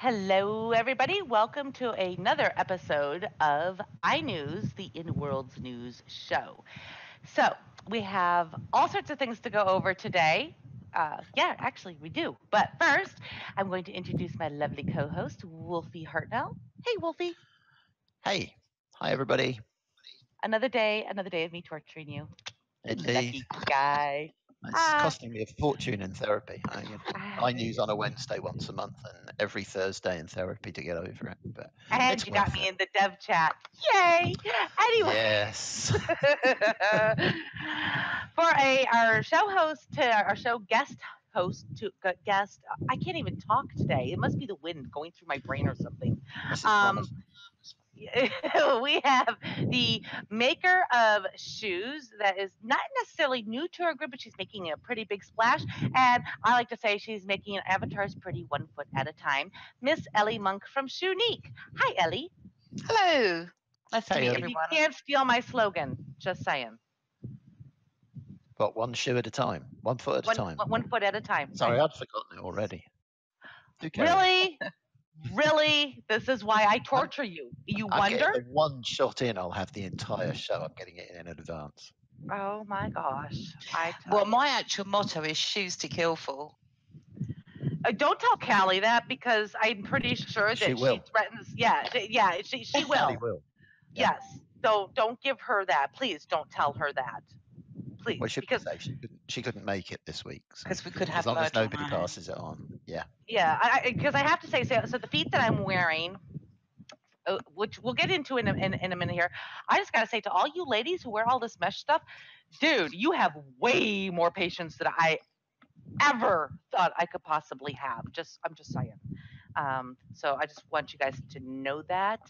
Hello, everybody. Welcome to another episode of iNewz, the InWorldz News show. So, we have all sorts of things to go over today. Uh, yeah, actually, we do. But first, I'm going to introduce my lovely co host, Wolfie Hartnell. Hey, Wolfie. Hey, hi everybody. Another day, another day of me torturing you. Indeed. Lucky guy. It's Ah. costing me a fortune in therapy. I, I news on a Wednesday once a month and every Thursday in therapy to get over it. But And you got me it. in the dev chat. Yay! Anyway. yes. for a our show host to our show guest host to guest i can't even talk today it must be the wind going through my brain or something This is Um. we have the maker of shoes that is not necessarily new to our group but she's making a pretty big splash and i like to say she's making avatars pretty one foot at a time miss ellie monk from shoenique hi ellie Hello. Nice to Hey, meet Ellie. you everyone. can't steal my slogan just saying But one shoe at a time, one foot at one, a time. one- one foot at a time Sorry, I'd forgotten it already. Do carry on. Really? really? This is why I torture you. You I'm wonder? the one shot in, I'll have the entire show. I'm getting it in advance. Oh my gosh. I Well, you. my actual motto is shoes to kill for. Uh, don't tell Callie that because I'm pretty sure that She she, will. threatens. Yeah, yeah, she, she will. Ellie will. yeah. Yes. So don't give her that. Please don't tell her that. Please. Well, she, because say she couldn't, she couldn't make it this week. so 'Cause we could as long as on nobody passes it on. Yeah. Yeah, I because I, have to say, so, so the feet that I'm wearing, uh, which we'll get into in a, in, in a minute here, I just gotta say to all you ladies who wear all this mesh stuff, dude, you have way more patience than I ever thought I could possibly have. Just I'm just saying. Um, so I just want you guys to know that.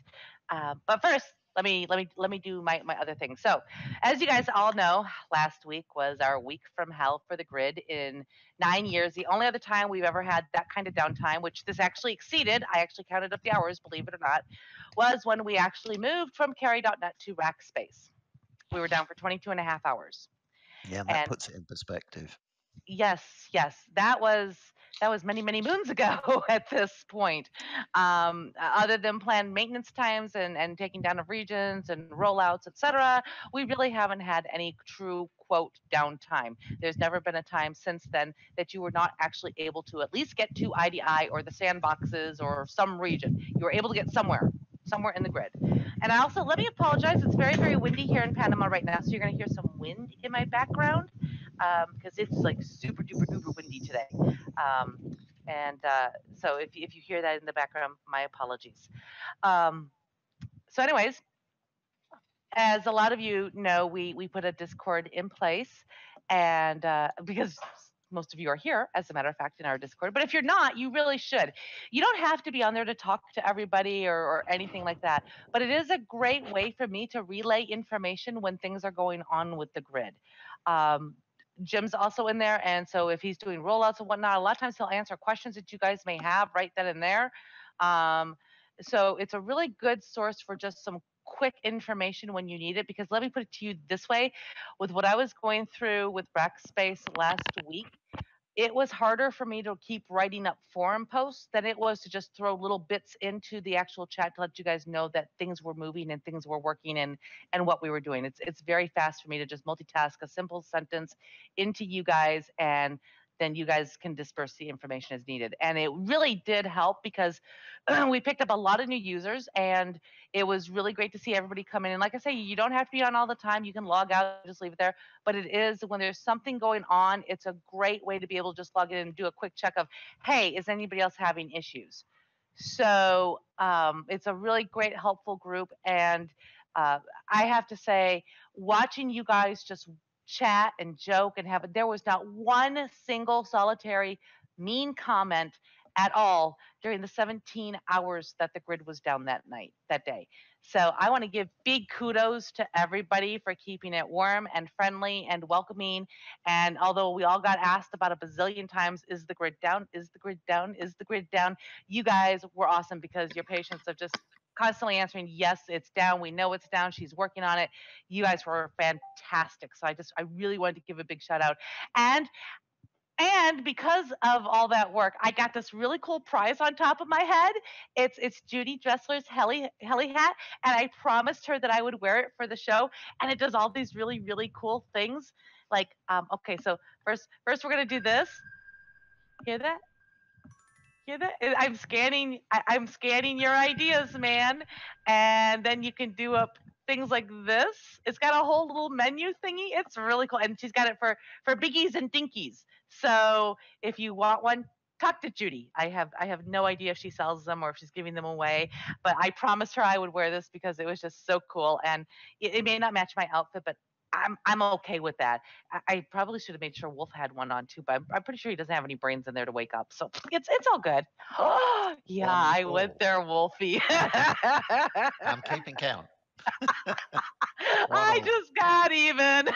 Uh, but first, let me let me let me do my my other thing. So, as you guys all know, last week was our week from hell for the grid in nine years. The only other time we've ever had that kind of downtime, which this actually exceeded, I actually counted up the hours, believe it or not, was when we actually moved from Carry.net to Rackspace. We were down for 22 and a half hours. Yeah, and that And- puts it in perspective. Yes, yes, that was that was many many moons ago at this point. Um, other than planned maintenance times and and taking down of regions and rollouts, etc., we really haven't had any true quote downtime. There's never been a time since then that you were not actually able to at least get to IDI or the sandboxes or some region. You were able to get somewhere, somewhere in the grid. And I also let me apologize. It's very very windy here in Panama right now, so you're going to hear some wind in my background because it's like super duper duper windy today. Um, and uh, so if, if you hear that in the background, my apologies. Um, so, anyways, as a lot of you know, we we put a Discord in place, and uh, because most of you are here, as a matter of fact, in our Discord. But if you're not, you really should. You don't have to be on there to talk to everybody or, or anything like that. But it is a great way for me to relay information when things are going on with the grid. Um, Jim's also in there, and so if he's doing rollouts and whatnot, a lot of times he'll answer questions that you guys may have right then and there. Um, so it's a really good source for just some quick information when you need it. Because let me put it to you this way: with what I was going through with Rackspace last week, it was harder for me to keep writing up forum posts than it was to just throw little bits into the actual chat to let you guys know that things were moving and things were working and and what we were doing. It's it's very fast for me to just multitask a simple sentence into you guys and then you guys can disperse the information as needed. And it really did help because we picked up a lot of new users and it was really great to see everybody come in. And like I say, you don't have to be on all the time. You can log out, just leave it there. But it is when there's something going on, it's a great way to be able to just log in and do a quick check of, hey, is anybody else having issues? So um, it's a really great, helpful group. And uh, I have to say, watching you guys just chat and joke and have there was not one single solitary mean comment at all during the 17 hours that the grid was down that night that day. So i want to give big kudos to everybody for keeping it warm and friendly and welcoming. And although we all got asked about a bazillion times is the grid down? Is the grid down? Is the grid down? You guys were awesome because your patience of just constantly answering yes it's down we know it's down she's working on it you guys were fantastic so i just i really wanted to give a big shout out and and because of all that work, I got this really cool prize on top of my head. It's it's Judy Dressler's heli heli hat, and I promised her that I would wear it for the show. And it does all these really really cool things. Like, um, okay, so first first we're gonna do this. Hear that? I- eh, I'm scanning. I, I'm scanning your ideas, man. And then you can do up things like this. It's got a whole little menu thingy. It's really cool, and she's got it for for biggies and dinkies. So if you want one, talk to Judy. I have I have no idea if she sells them or if she's giving them away, but I promised her I would wear this because it was just so cool. And it, it may not match my outfit, but I'm I'm okay with that. I, I probably should have made sure Wolf had one on too, but I'm, I'm pretty sure he doesn't have any brains in there to wake up. So it's it's all good. Oh, yeah, I went there, Wolfie. I'm keeping count. I just got even.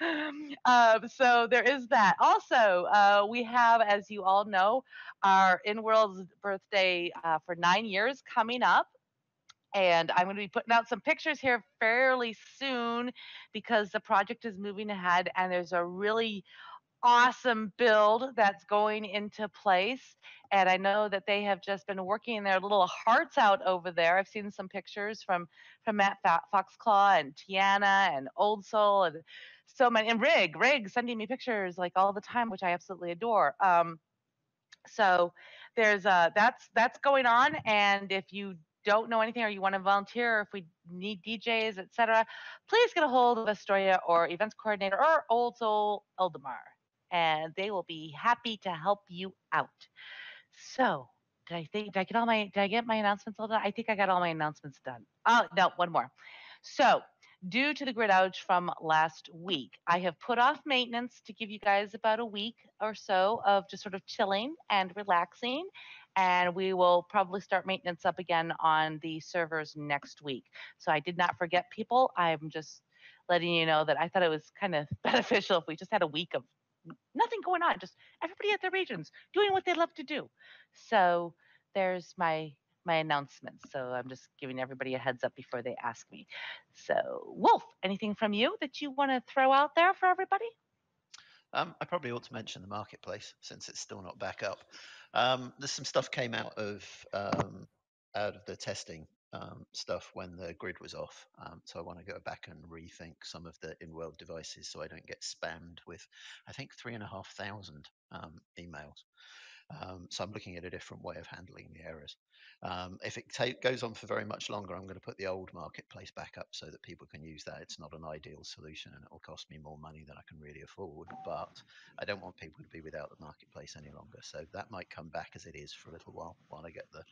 um, so there is that. Also, uh, we have, as you all know, our InWorldz birthday uh, for nine years coming up. And I'm going to be putting out some pictures here fairly soon because the project is moving ahead and there's a really awesome build that's going into place. And I know that they have just been working their little hearts out over there. I've seen some pictures from from Matt Fo- Foxclaw and Tiana and Old Soul and so many and Rig, Rig sending me pictures like all the time, which I absolutely adore. Um, so there's uh that's that's going on. And if you don't know anything or you want to volunteer or if we need DJs, etc., please get a hold of Astoria or events coordinator or Old Soul Eldemar and they will be happy to help you out. So, did I think did I get all my did I get my announcements all done? I think I got all my announcements done. Oh no, one more. So, due to the grid outage from last week, I have put off maintenance to give you guys about a week or so of just sort of chilling and relaxing. And we will probably start maintenance up again on the servers next week. So I did not forget people. I'm just letting you know that I thought it was kind of beneficial if we just had a week of nothing going on, just everybody at their regions doing what they love to do. So there's my my announcements. So I'm just giving everybody a heads up before they ask me. So Wolf, anything from you that you want to throw out there for everybody? Um, I probably ought to mention the marketplace since it's still not back up. Um, there's some stuff came out of um, out of the testing um, stuff when the grid was off. Um, so I want to go back and rethink some of the in-world devices so I don't get spammed with, I think three and a half thousand um, emails. Um, so I'm looking at a different way of handling the errors. Um, if it goes on for very much longer, I'm going to put the old marketplace back up so that people can use that. It's not an ideal solution and it will cost me more money than I can really afford, but I don't want people to be without the marketplace any longer. So that might come back as it is for a little while while I get the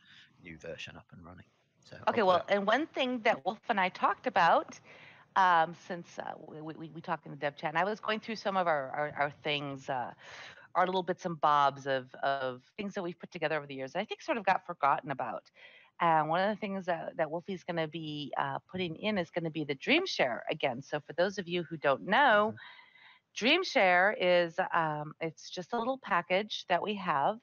new version up and running. So Okay, well, and one thing that Wolf and I talked about, um, since uh, we, we, we talked in the dev chat, and I was going through some of our, our, our things, uh, our little bits and bobs of, of things that we've put together over the years, I think sort of got forgotten about. And one of the things that, that Wolfie's going to be uh, putting in is going to be the Dream Share again. So for those of you who don't know, Dream Share is um, it's just a little package that we have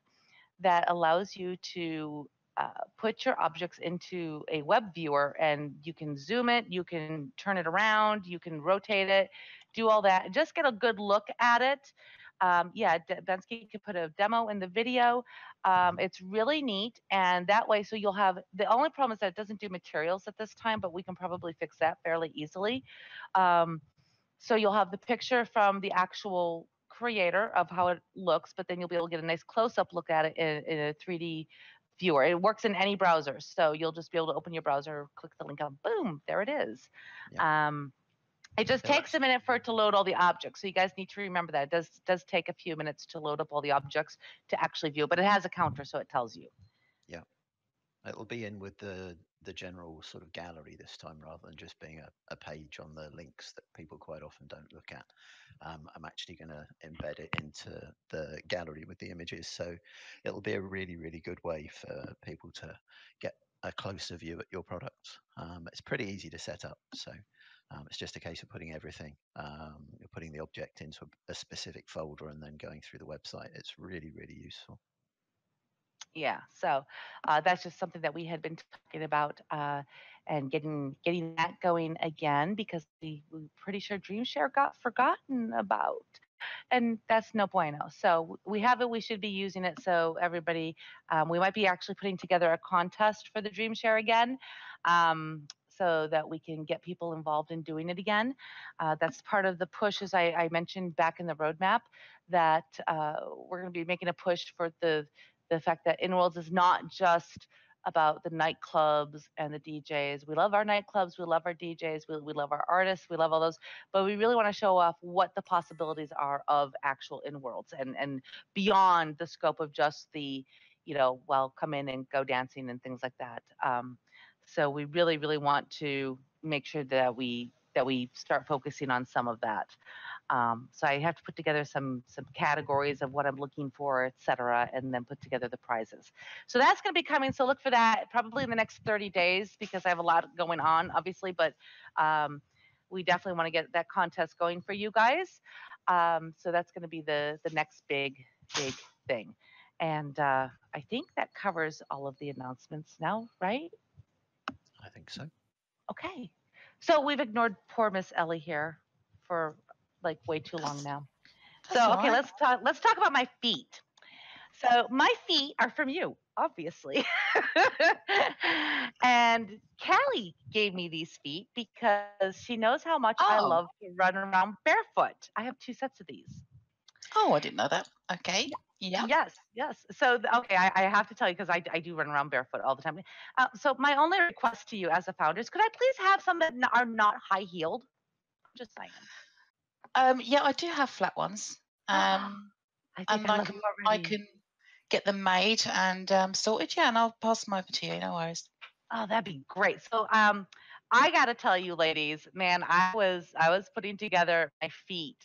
that allows you to uh, put your objects into a web viewer and you can zoom it, you can turn it around, you can rotate it, do all that, and just get a good look at it. Um, yeah, D- Bensky could put a demo in the video. Um, it's really neat, and that way, so you'll have the only problem is that it doesn't do materials at this time, but we can probably fix that fairly easily. Um, so you'll have the picture from the actual creator of how it looks, but then you'll be able to get a nice close-up look at it in, in a 3D viewer. It works in any browser, so you'll just be able to open your browser, click the link on, boom, there it is. Um, it just takes a minute for it to load all the objects, so you guys need to remember that it does does take a few minutes to load up all the objects to actually view, but it has a counter, so it tells you. Yeah. It'll be in with the the general sort of gallery this time rather than just being a, a page on the links that people quite often don't look at. Um, I'm actually going to embed it into the gallery with the images. So it'll be a really, really good way for people to get a closer view at your products. Um, it's pretty easy to set up. So um, it's just a case of putting everything, um, you're putting the object into a, a specific folder and then going through the website. It's really, really useful. Yeah, so uh, that's just something that we had been talking about uh, and getting getting that going again because we we're pretty sure DreamShare got forgotten about. and that's no bueno. So we have it. We should be using it. So everybody, um, we might be actually putting together a contest for the dreamshare again, um, so that we can get people involved in doing it again. Uh, that's part of the push, as I, I mentioned back in the roadmap, that uh, we're going to be making a push for the the fact that InWorldz is not just about the nightclubs and the DJs. We love our nightclubs, we love our DJs, we, we love our artists, we love all those, but we really want to show off what the possibilities are of actual in-worlds and and beyond the scope of just the, you know, well, come in and go dancing and things like that. Um, so we really, really want to make sure that we that we start focusing on some of that. Um, so I have to put together some some categories of what I'm looking for, et cetera, and then put together the prizes. So that's going to be coming. So look for that probably in the next 30 days because I have a lot going on, obviously. But um, we definitely want to get that contest going for you guys. Um, so that's going to be the the next big big thing. And uh, I think that covers all of the announcements now, right? I think so. Okay. So we've ignored poor Miss Ellie here for like way too long now. That's So okay, right. let's talk. Let's talk about my feet. So my feet are from you, obviously. and Callie gave me these feet because she knows how much I Oh. love to run around barefoot. I have two sets of these. Oh, I didn't know that. Okay. Yeah. Yes, yes. So okay, I, I have to tell you because I, I do run around barefoot all the time. Uh, so my only request to you as a founder is, could I please have some that are not high heeled? Just saying. Um, yeah, I do have flat ones. Um, I think and I, I can, I can get them made and um, sorted. Yeah, and I'll pass them over to you. No worries. Oh, that'd be great. So, um, I gotta tell you, ladies, man, I was I was putting together my feet.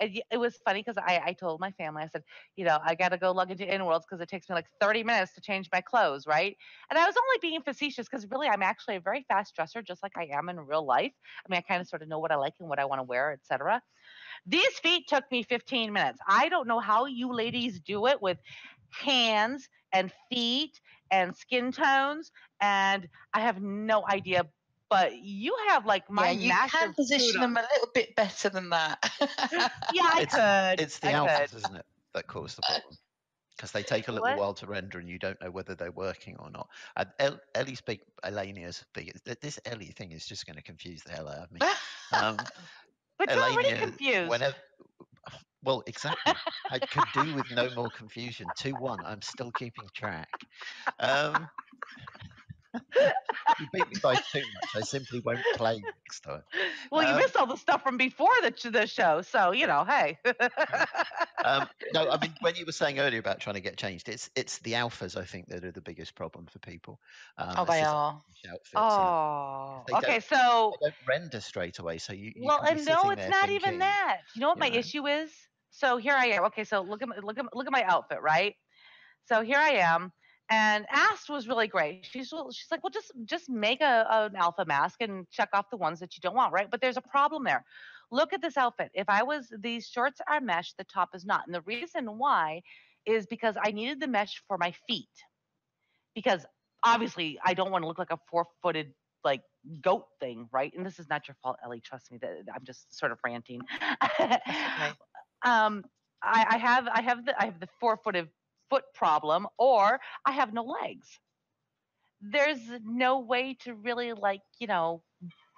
And It was funny because I, I told my family, I said, you know, I gotta go lug into InWorldz because it takes me like 30 minutes to change my clothes, right? And I was only being facetious because really I'm actually a very fast dresser, just like I am in real life. I mean, I kind of sort of know what I like and what I want to wear, etc. These feet took me 15 minutes. I don't know how you ladies do it with hands and feet and skin tones, and I have no idea. But you have like my yeah, you massive can position them a little bit better than that. Yeah, I It's- could. It's the I could. isn't it, that cause the problem? Because they take a little What? while to render, and you don't know whether they're working or not. And El- Ellie's big, Elenia's big. This Ellie thing is just going to confuse the hell out of me. Um, But you're already confused. Whenever, well, exactly. I could do with no more confusion. Two one. I'm still keeping track. Um, you beat me by too much. I simply won't play next time. well, you um, missed all the stuff from before the the show, so you know, hey. Um, no, I mean when you were saying earlier about trying to get changed, it's it's the alphas I think that are the biggest problem for people. Um, oh, they are. outfits, you know, oh, okay. So, They don't render straight away, so you. you well, and no, it's not thinking, even that. You know what you my know. issue is? So here I am. Okay, so look at my, look at look at my outfit, right? So here I am, and Ast was really great. She's she's like, well, just just make a an alpha mask and check off the ones that you don't want, right? But there's a problem there. Look at this outfit. If I was these shorts are mesh, the top is not, and the reason why is because I needed the mesh for my feet, because obviously I don't want to look like a four-footed like goat thing, right? And this is not your fault, Ellie. Trust me. That I'm just sort of ranting. okay. um, I, I have I have the I have the four-footed foot problem, or I have no legs. There's no way to really like you know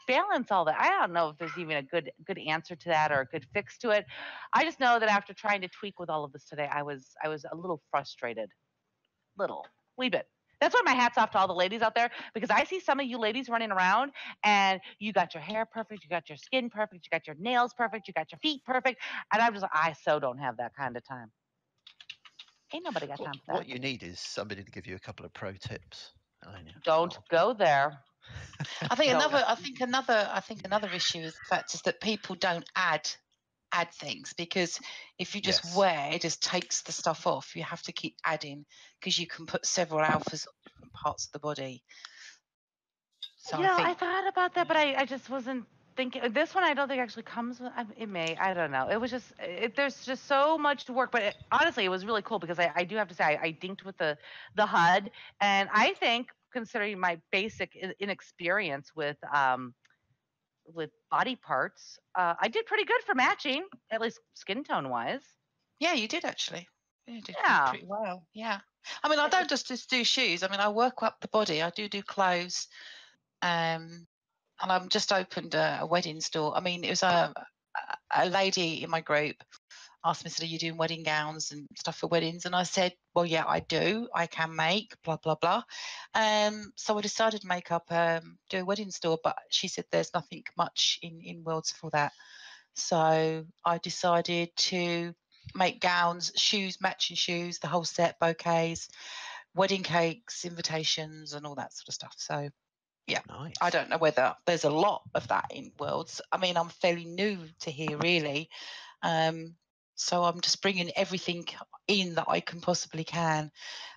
balance all that. I don't know if there's even a good good answer to that or a good fix to it. I just know that after trying to tweak with all of this today, I was I was a little frustrated, little wee bit. That's why my hat's off to all the ladies out there because I see some of you ladies running around and you got your hair perfect, you got your skin perfect, you got your nails perfect, you got your feet perfect, and I'm just like, I so don't have that kind of time. Ain't nobody got What, time for that. what you need is somebody to give you a couple of pro tips. Don't Oh, go there. I think another. I think another. I think another issue is the fact is that people don't add add things because if you just Yes. wear, it just takes the stuff off. You have to keep adding because you can put several alphas on different parts of the body. So know, I I, thought about that, but I, I just wasn't thinking. This one, I don't think actually comes with. It may. I don't know. It was just. It, there's just so much to work. But it, honestly, it was really cool because I, I do have to say I, I dinked with the the HUD, and I think considering my basic inexperience with um with body parts, uh, I did pretty good for matching, at least skin tone wise. Yeah, you did actually. Yeah, you did Yeah. pretty well. Yeah. I mean, I don't just, just do shoes. I mean, I work up the body. I do do clothes. Um, and I'm just opened a, a wedding store. I mean, it was a, a- a lady in my group asked me, said, Are you doing wedding gowns and stuff for weddings? And I said, Well, yeah, I do. I can make, blah, blah, blah. Um, so I decided to make up, um, do a wedding store. But she said, There's nothing much in, in Worlds for that. So I decided to make gowns, shoes, matching shoes, the whole set, bouquets, wedding cakes, invitations, and all that sort of stuff. So Nice. I don't know whether there's a lot of that in Worlds. I mean, I'm fairly new to here, really. Um, so I'm just bringing everything in that I can possibly can.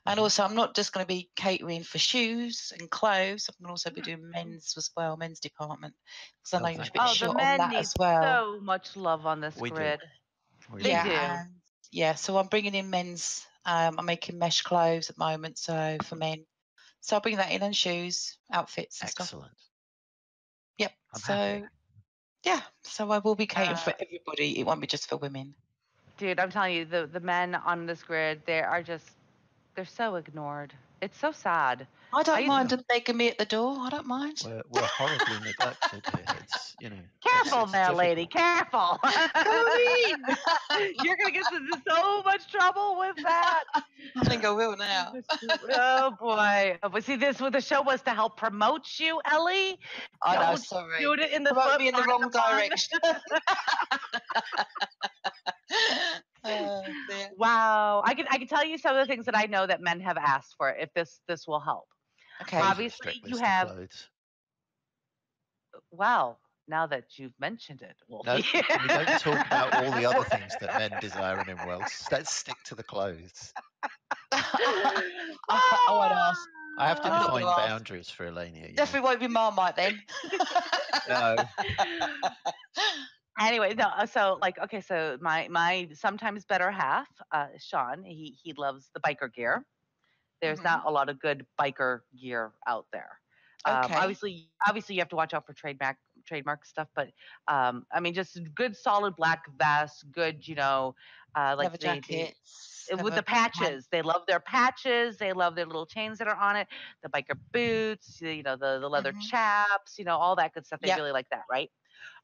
And Mhm. also, I'm not just going to be catering for shoes and clothes. I'm going to also be doing men's as well, men's department. Because I Oh, know you're a thank bit you. Oh, the short on men that need as well. so much love on this We do. grid. We They do. do. and- yeah, so I'm bringing in men's. Um, I'm making mesh clothes at the moment, so for men. So I'll bring that in and shoes, outfits and stuff. Excellent. Yep. I'm so happy. yeah, so I will be catering for Uh, everybody. It won't be just for women. Dude, I'm telling you, the, the men on this grid, they are just, they're so ignored. It's so sad. I don't used mind to- them begging me at the door. I don't mind. We're, we're horribly neglected here. It's, you know. Careful it's there, lady. difficult. Careful. You're going to get into so much trouble with that. I think I will now. oh, boy. Oh, But see, this what the show was to help promote you, Ellie. Oh, I know, Don't sorry. Do it in the Promote me in the wrong of direction. oh. Wow. I can I can tell you some of the things that I know that men have asked for if this this will help. Okay. Clothes Obviously, strict you have- clothes. Wow. Now that you've mentioned it, Wolfie. No, we don't talk about all the other things that men desire in in worlds. Let's stick to the clothes. Oh, I, I won't ask. I have to I'm define gonna boundaries for Elenia. you know. Definitely won't be Marmite then. No. Anyway, no, uh, so like okay, so my my sometimes better half, uh, Sean, he he loves the biker gear. There's Mhm. not a lot of good biker gear out there. Um, Okay. obviously, obviously you have to watch out for trademark trademark stuff, but um, I mean, just good solid black vests, good, you know, uh, like Leather the- the- jackets. uh, with the patches. They love their patches. They love their little chains that are on it. The biker boots, you know, the the leather Mhm. chaps, you know, all that good stuff. They Yep. really like that, right?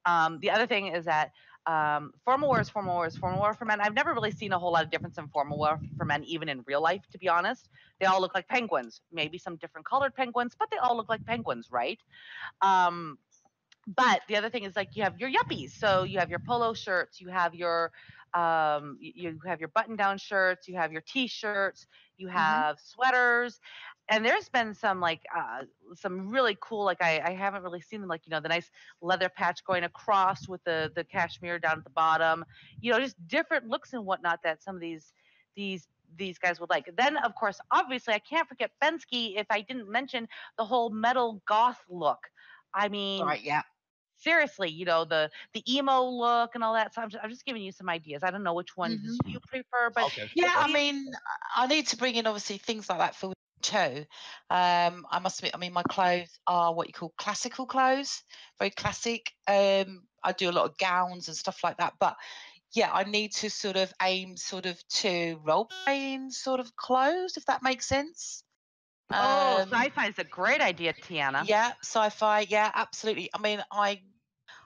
Um, the other thing is that um, formal wear is formal wear is formal wear for men. I've never really seen a whole lot of difference in formal wear for men, even in real life, to be honest. They all look like penguins. Maybe some different colored penguins, but they all look like penguins, right? Um, but the other thing is like you have your yuppies. So you have your polo shirts, you have your um, you have your button down shirts, you have your t-shirts, you have sweaters, and there's been some like uh, some really cool like I, I haven't really seen them like you know the nice leather patch going across with the the cashmere down at the bottom, you know just different looks and whatnot that some of these these these guys would like. Then of course obviously I can't forget Fensky if I didn't mention the whole metal goth look. I mean, Right, yeah. seriously, you know, the the emo look and all that. So I'm just, I'm just giving you some ideas. I don't know which ones Mm-hmm. you prefer, but Okay. Yeah, I mean, I need to bring in obviously things like that for women too. Um, I must admit, I mean, my clothes are what you call classical clothes, very classic. Um, I do a lot of gowns and stuff like that, but yeah, I need to sort of aim sort of to role playing sort of clothes, if that makes sense. oh, Um, sci-fi is a great idea, Tiana. yeah, sci-fi. Yeah, absolutely. I mean, I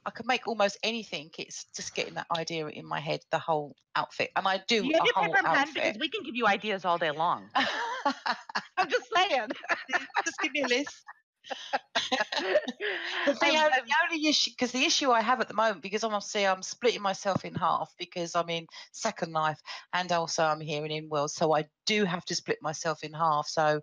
I could make almost anything. It's just getting that idea in my head, the whole outfit, and I do you have a whole paper and pen because we can give you ideas all day long. I'm just saying. just give me a list. The, thing, I'm- the only issue, because the issue I have at the moment, because I'm obviously I'm splitting myself in half because I'm in Second Life and also I'm here in InWorld, so I do have to split myself in half. So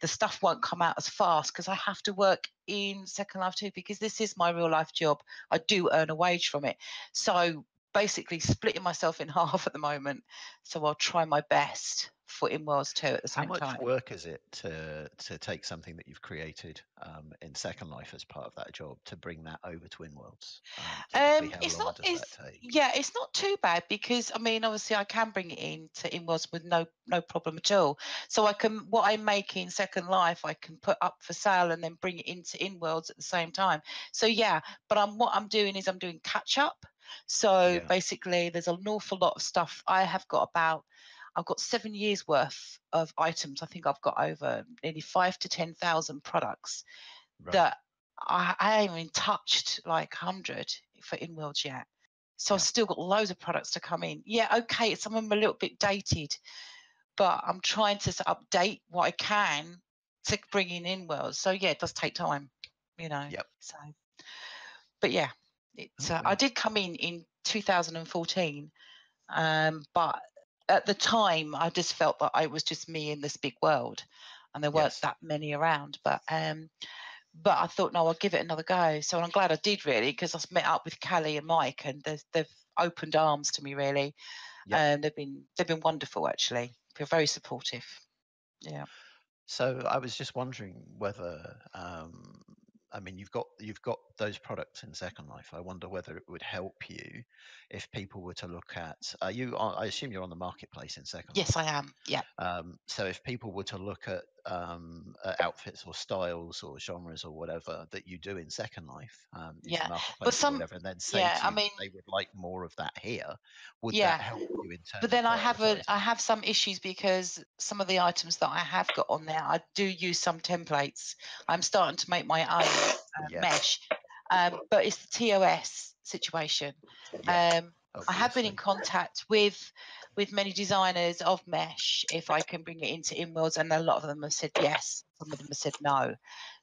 the stuff won't come out as fast because I have to work in Second Life too because this is my real life job. I do earn a wage from it. So basically splitting myself in half at the moment. So I'll try my best for InWorldz too at the same time. How much time. work is it to to take something that you've created um, in Second Life as part of that job to bring that over to InWorldz? Um, Um, it's not. It's yeah. It's not too bad because I mean, obviously, I can bring it into in to InWorldz with no no problem at all. So I can what I make in Second Life, I can put up for sale and then bring it into InWorldz at the same time. So yeah, but I'm what I'm doing is I'm doing catch up. So Yeah. basically, there's an awful lot of stuff. I have got about I've got seven years worth of items. I think I've got over nearly five to ten thousand products Right. that I, I haven't even touched like 100 for InWorldz yet. So I've still got loads of products to come in. Yeah, okay, some of them are a little bit dated, but I'm trying to update what I can to bring in InWorldz. So yeah, it does take time, you know. Yep. So, but yeah, it, uh, I did come in in 2014, um, but at the time I just felt that I was just me in this big world, and there weren't Yes. that many around. But um, but I thought, no, I'll give it another go. So I'm glad I did really because I've met up with Callie and Mike, and they've, they've opened arms to me really, and they've been they've been wonderful actually. They're very supportive. Yeah. So I was just wondering whether, um, I mean, you've got you've got those products in Second Life. I wonder whether it would help you if people were to look at. Are you? I assume you're on the marketplace in Second Yes, Life. I am. Yeah. Um, so if people were to look at um, uh, outfits or styles or genres or whatever that you do in Second Life, um, Yeah. or some- whatever, and then say yeah, I mean- they would like more of that here, would Yeah. that help you in terms? But then I have a? I have some issues because some of the items that I have got on there, I do use some templates. I'm starting to make my own uh, Yeah. mesh, um, but it's the TOS situation. Um, I have been in contact with with many designers of mesh if I can bring it into InWorldz, and a lot of them have said yes. Some of them have said no.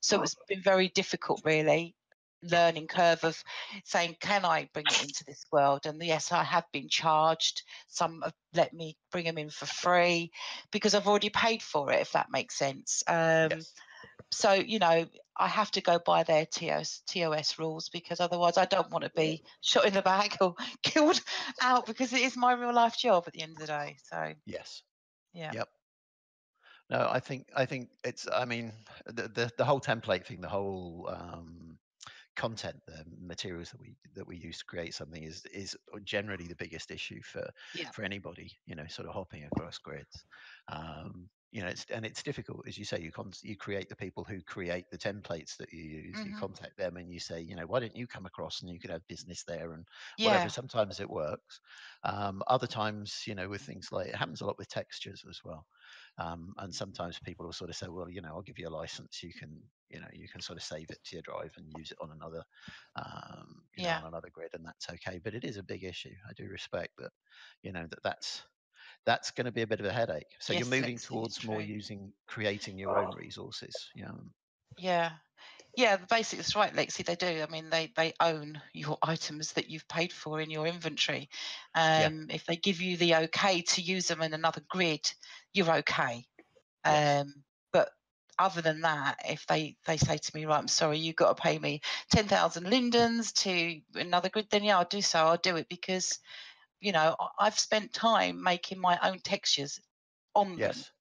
So it's been very difficult, really, learning curve of saying, can I bring it into this world? And yes, I have been charged. Some have let me bring them in for free because I've already paid for it, if that makes sense. Um, Yes. so you know i have to go by their TOS, tos rules because otherwise i don't want to be shot in the back or killed out because it is my real life job at the end of the day so Yes. yeah Yep. No, I think I think it's. I mean, the the, the whole template thing, the whole um, content, the materials that we that we use to create something is is generally the biggest issue for Yeah. for anybody. You know, sort of hopping across grids. Um, you know, it's and it's difficult, as you say. You con- you create the people who create the templates that you use. You Mhm. contact them and you say, you know, why don't you come across and you could have business there and yeah whatever. Sometimes it works. Um, other times, you know, with things like it happens a lot with textures as well. Um, and sometimes people will sort of say, well, you know, I'll give you a license. You can, you know, you can sort of save it to your drive and use it on another, um, you Yeah. know, on another grid, and that's okay. But it is a big issue. I do respect that, you know, that that's that's going to be a bit of a headache. So Yes, you're moving towards more using creating your own resources. Yeah yeah the basic that's right lexi they do i mean they they own your items that you've paid for in your inventory Yeah. um if they give you the okay to use them in another grid you're okay Yes. um but other than that if they they say to me right i'm sorry you've got to pay me 10,000 lindens to another grid then yeah i'll do so i'll do it because you know i've spent time making my own textures on them yes,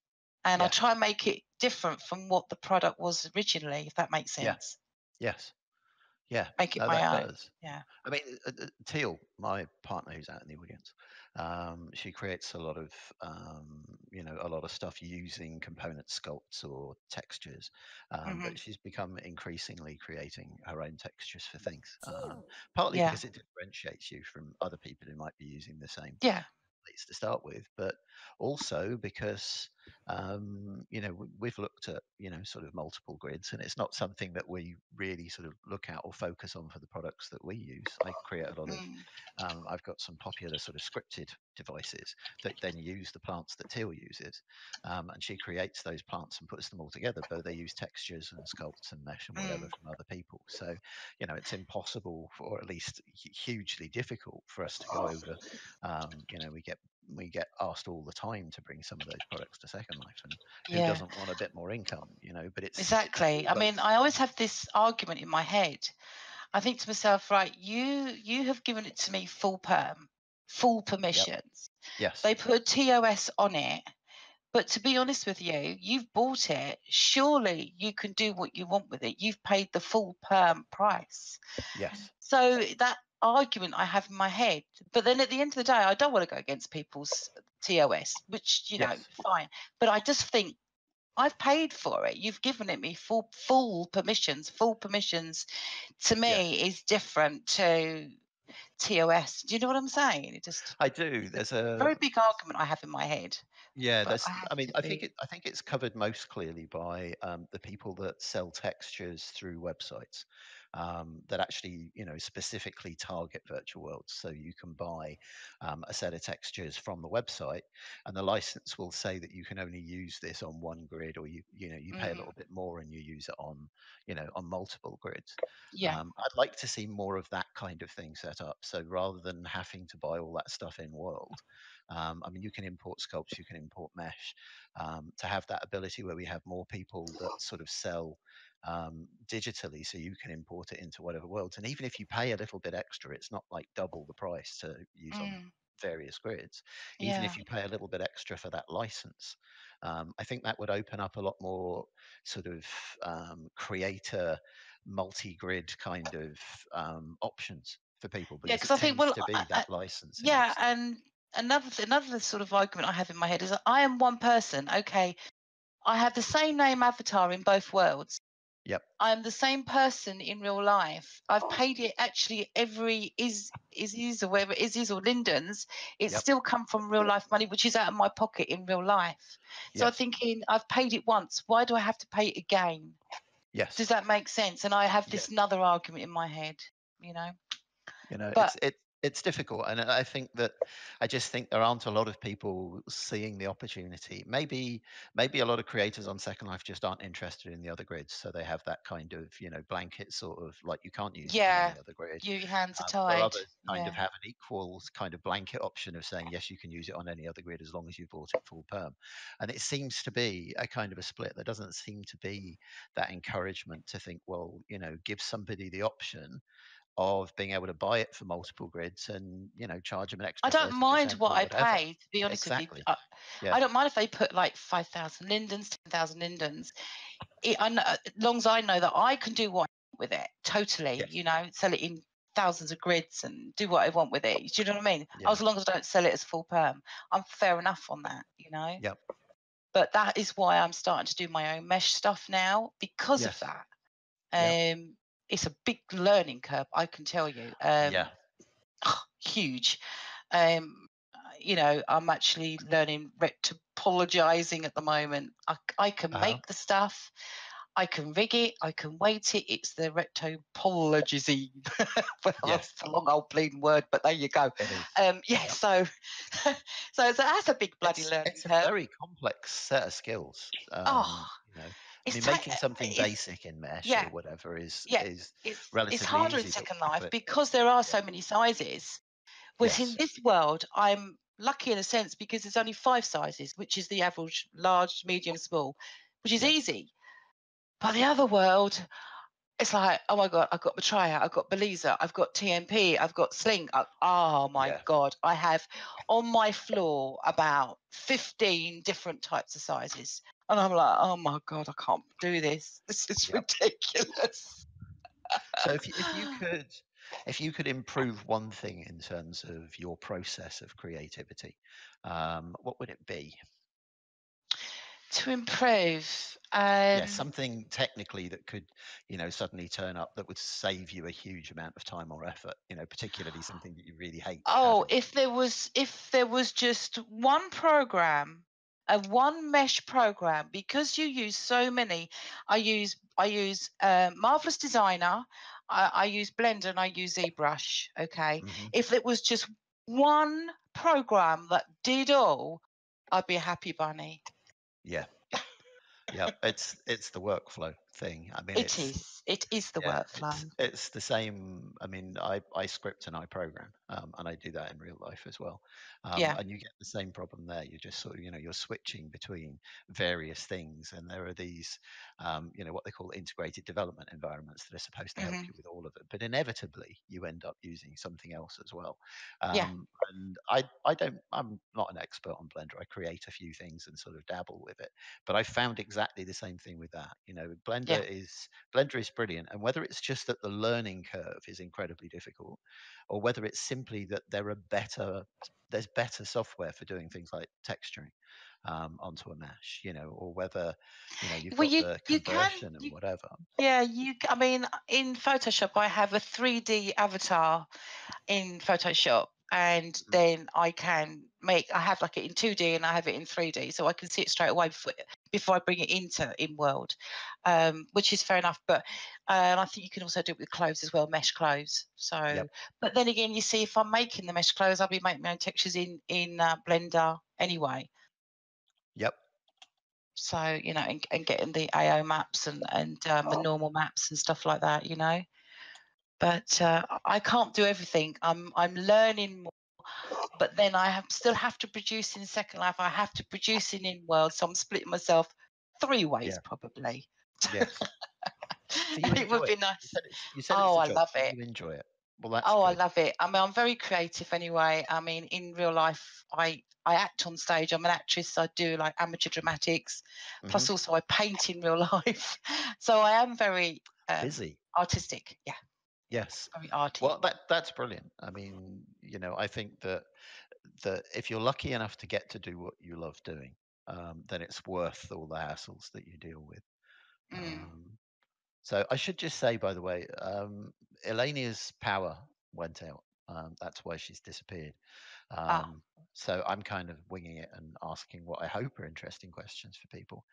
and I try and make it different from what the product was originally, if that makes Yeah. sense. yes, yeah. Make it no, my own. does. Yeah. I mean, uh, uh, Teal, my partner who's out in the audience, um, she creates a lot of, um, you know, a lot of stuff using component sculpts or textures. Um, Mhm. But she's become increasingly creating her own textures for things, um, partly Yeah. because it differentiates you from other people who might be using the same Yeah. templates to start with, but also because um, you know we've looked at you know sort of multiple grids, and it's not something that we really sort of look at or focus on for the products that we use. I create a lot of. Mm. Um, I've got some popular sort of scripted devices that then use the plants that Teal uses, um, and she creates those plants and puts them all together. But they use textures and sculpts and mesh and whatever Mm. from other people. So you know it's impossible, for, or at least hugely difficult for us to go over um, you know, we get we get asked all the time to bring some of those products to Second Life, and who Yeah. doesn't want a bit more income, you know? But it's Exactly. I mean. I always have this argument in my head. I think to myself, right, you you have given it to me full perm, full permissions. yes, They put a TOS on it, But to be honest with you, you've bought it. Surely you can do what you want with it. You've paid the full perm price. Yes. So that argument I have in my head. But then at the end of the day, I don't want to go against people's TOS, which you know, fine. But I just think I've paid for it. You've given it me full full permissions. Full permissions to me is different to TOS. Do you know what I'm saying? It just I do. There's a very big argument I have in my head. Yeah, that's. I I mean, I think be- it. I think it's covered most clearly by um, the people that sell textures through websites um, that actually, you know, specifically target virtual worlds. So you can buy um, a set of textures from the website, and the license will say that you can only use this on one grid, or you, you know, you pay a Mm. little bit more and you use it on, you know, on multiple grids. Yeah. Um, I'd like to see more of that kind of thing set up. So rather than having to buy all that stuff in world, um, I mean, you can import sculpts, you can import mesh. Um, to have that ability where we have more people that sort of sell um, digitally, so you can import it into whatever worlds. And even if you pay a little bit extra, it's not like double the price to use on Mm, various grids. Even yeah. if you pay a little bit extra for that license, um, I think that would open up a lot more sort of um, creator multi-grid kind of um, options for people Yeah, because 'cause it I think, well, to be I- that license. Yeah, and another another sort of argument I have in my head is that I am one person. Okay, I have the same name avatar in both worlds. Yep. I am the same person in real life. I've oh. paid it actually every is is is or whatever is is or Linden's. It's Yep. still come from real life money, which is out of my pocket in real life. So I'm thinking I've paid it once. Why do I have to pay it again? yes, Does that make sense? And I have this another argument in my head. You know. you know but- it's it, it's difficult and i think that i just think there aren't a lot of people seeing the opportunity maybe maybe a lot of creators on second life just aren't interested in the other grids so they have that kind of you know blanket sort of like you can't use Yeah, any other grid Your hands are Um, tied. others kind of Yeah. have an equal kind of blanket option of saying yes you can use it on any other grid as long as you bought it full perm and it seems to be a kind of a split there doesn't seem to be that encouragement to think well you know give somebody the option of being able to buy it for multiple grids and you know charge them an extra I don't mind what I pay, to be honest Exactly. with you. I, Yeah. I don't mind if they put like 5,000 lindens, 10,000 lindens. It, know, as long as I know that I can do what I want with it, totally, Yes. you know, sell it in thousands of grids and do what I want with it. Do you know what I mean? Yeah. As long as I don't sell it as full perm, I'm fair enough on that, you know? Yep. But that is why I'm starting to do my own mesh stuff now because Yes. of that. Yep. Um, It's a big learning curve, I can tell you. Um, yeah huge. Um, you know, I'm actually learning retopologizing at the moment. I can Uh-huh. make the stuff, I can rig it, I can weight it. It's the retopologizing. well, Yes. it's a long old bleeding word, but there you go. Um, yeah, so, so so that's a big bloody it's, learning it's a very complex set of skills um, Oh, you know I mean, making eh, something it's- basic in mesh yeah. or whatever is Yeah. is it's, it's relatively harder in easy, but- Second Life but- because there are so many sizes. Whereas in this world, I'm lucky in a sense because there's only five sizes, which is the average large, medium, small, which is Yeah. easy. But the other world, it's like, oh my God, I've got Maitreya, I've got Belleza, I've got TMP, I've got Slink. I- oh my Yeah. God, I have on my floor about 15 different types of sizes. And I'm like, oh my God, I can't do this. This is Yep. ridiculous. so if you, if you could if you could improve one thing in terms of your process of creativity um, what would it be To improve, um, yeah something technically that could you know suddenly turn up that would save you a huge amount of time or effort you know particularly something that you really hate Oh, if there was if there was just one program, a one mesh program, because you use so many. I use I use uh, Marvelous Designer, I, I use Blender, and I use ZBrush. Okay, Mhm. if it was just one program that did all, I'd be a happy bunny. yeah yeah it's it's the workflow thing. I mean, It is. It is the yeah, workflow. it's it's the same. I mean, I I script and I program, um, and I do that in real life as well. Um, Yeah. and you get the same problem there. You're just sort of, you know, you're switching between various things, and there are these, um, you know, what they call integrated development environments that are supposed to help hmm you with all of it. But inevitably, you end up using something else as well. Yeah. Um, and I I don't. I'm not an expert on Blender. I create a few things and sort of dabble with it, but I found exactly the same thing with that. You know, Blender Yeah. is Blender is brilliant, and whether it's just that the learning curve is incredibly difficult, or whether it's simply that there are better there's better software for doing things like texturing um, onto a mesh, you know, or whether you know you've Well, got you the you can conversion and you whatever. yeah you. I mean, in Photoshop, I have a 3D avatar in Photoshop, and Mhm. then I can make. I have like it in 2D and I have it in 3D, so I can see it straight away before, before I bring it into in world, um, which is fair enough. But uh, I think you can also do it with clothes as well, mesh clothes. So, Yep. but then again, you see, if I'm making the mesh clothes, I'll be making my own textures in in uh, Blender anyway. Yep. So you know, and, and getting the AO maps and and um, the normal maps and stuff like that, you know. But uh, I can't do everything. I'm I'm learning more, but then I have still have to produce in Second Life. I have to produce in In World, so I'm splitting myself three ways Yeah. probably. So it would it. be nice. You said you said Oh, I job. love it. You enjoy it. Well, that's Oh, I love it. I mean, I'm very creative anyway. I mean, in real life, I I act on stage. I'm an actress. I do like amateur dramatics. Plus, Mhm. also I paint in real life. So I am very um, Busy. artistic. Yeah, Yes. very arty. Well, that that's brilliant. I mean, you know, I think that that if you're lucky enough to get to do what you love doing, um, then it's worth all the hassles that you deal with. Mm. Um, so I should just say, by the way, um, Elenia's power went out. Um, that's why she's disappeared. Ah, Um, so I'm kind of winging it and asking what I hope are interesting questions for people.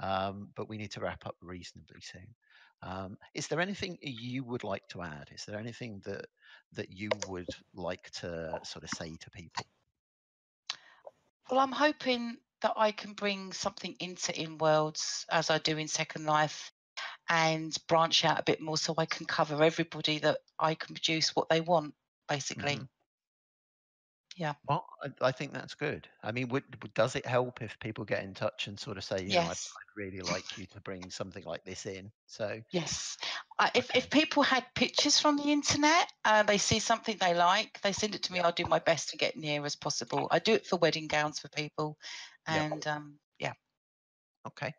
Um, but we need to wrap up reasonably soon. Um, is there anything you would like to add? Is there anything that that you would like to sort of say to people? well, I'm hoping that I can bring something into InWorldz as I do in Second Life and branch out a bit more so I can cover everybody that I can produce what they want, basically. Mhm. Yeah. Well, I, I think that's good. I mean, would, does it help if people get in touch and sort of say, you know, I'd, I'd really like you to bring something like this in? So, Yes. Uh, if, Okay. if people had pictures from the internet and they see something they like, they send it to me. Yeah. I'll do my best to get near as possible. I do it for wedding gowns for people. Yeah. And um, yeah. okay.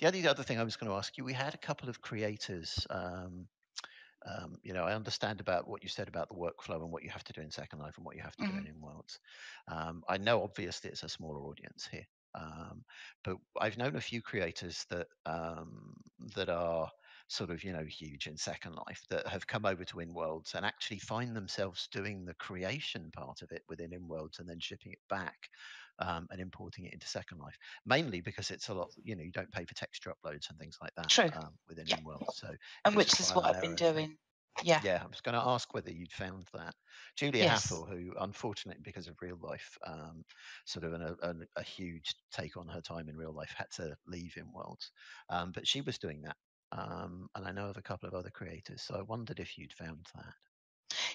The only other thing I was going to ask you, we had a couple of creators. Um, um, you know, I understand about what you said about the workflow and what you have to do in Second Life and what you have to do hmm InWorldz. Um, I know obviously it's a smaller audience here, um, but I've known a few creators that um, that are sort of you know huge in Second Life that have come over to InWorldz and actually find themselves doing the creation part of it within InWorldz and then shipping it back. Um, and importing it into Second Life, mainly because it's a lot. You know, you don't pay for texture uploads and things like that True. um, within Yeah. So And which is what I've been doing. Yeah. Yeah, I was going to ask whether you'd found that. Julia Yes. Hathel, who unfortunately because of real life, um, sort of an, a, a huge take on her time in real life, had to leave InWorldz, um, but she was doing that. Um, and I know of a couple of other creators, so I wondered if you'd found that.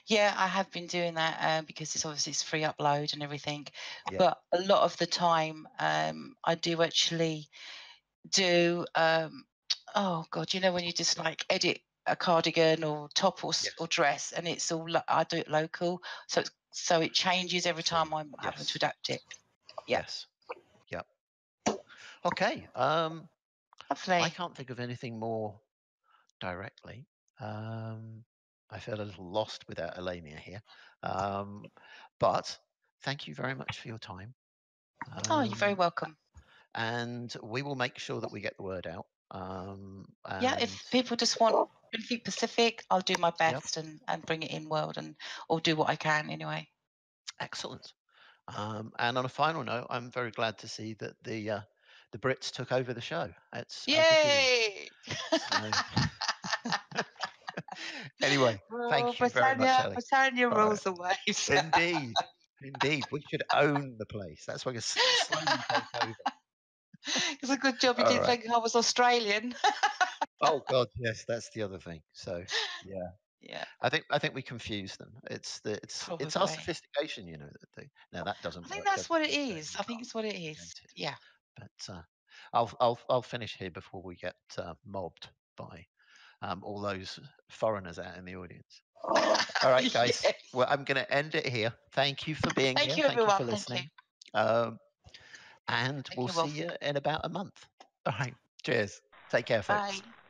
Yeah, I have been doing that uh, because it's obviously it's free upload and everything. Yeah. But a lot of the time, um, I do actually do. Um, oh God, you know when you just like edit a cardigan or top or Yes. or dress, and it's all lo- I do it local, so it's, so it changes every time I'm having to adapt it. Yeah. Yes. Yep. Okay. Um, Lovely. I can't think of anything more directly. Um, I feel a little lost without Elenia here. Um, but thank you very much for your time. oh, you're very Um, welcome. and we will make sure that we get the word out. Um, Yeah, if people just want anything Pacific, I'll do my Yep. best and and bring it in world and or do what I can anyway. excellent. Um, and on a final note, I'm very glad to see that the uh, the Brits took over the show. It's over to you. Yay! Anyway, thank Oh, you very much, Britannia, Ellie. Britannia All right. rules the waves. Indeed, indeed, we should own the place. That's why we slowly take over. it's a good job you All didn't right. think I was Australian. oh God, yes, that's the other thing. So yeah, Yeah. I think I think we confuse them. It's the it's it's our sophistication, you know. That they, now that doesn't. I think work, that's what it is. you I think it's what it is. Yeah. But uh, I'll I'll I'll finish here before we get uh, mobbed by um, all those foreigners out in the audience. All right, guys. Yes. Well, I'm going to end it here. Thank you for being Thank here. you, Thank you everyone. for Thank you. listening. Um, and Thank we'll you, see you in about a month. All right. Cheers. Take care, folks. Bye.